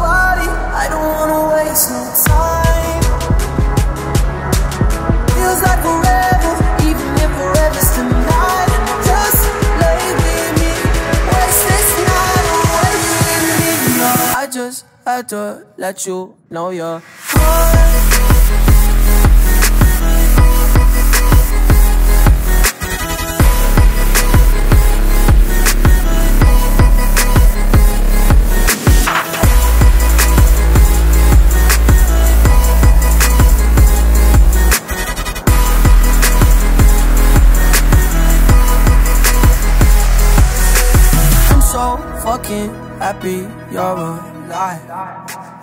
I don't wanna waste no time. Feels like forever, even if forever's tonight. Just had to let you know you're. So fucking happy you're alive.